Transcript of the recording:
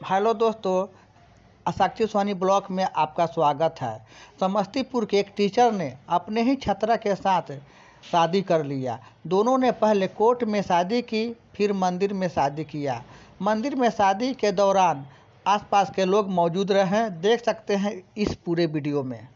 Hello दोस्तों साक्षी Soni block में आपका स्वागत है। समस्तीपुर के एक टीचर ने अपने ही छात्रा के साथ शादी कर लिया। दोनों ने पहले कोर्ट में शादी की, फिर मंदिर में शादी किया। मंदिर में शादी के दौरान आसपास के लोग मौजूद रहे। देख सकते हैं इस पूरे वीडियो में।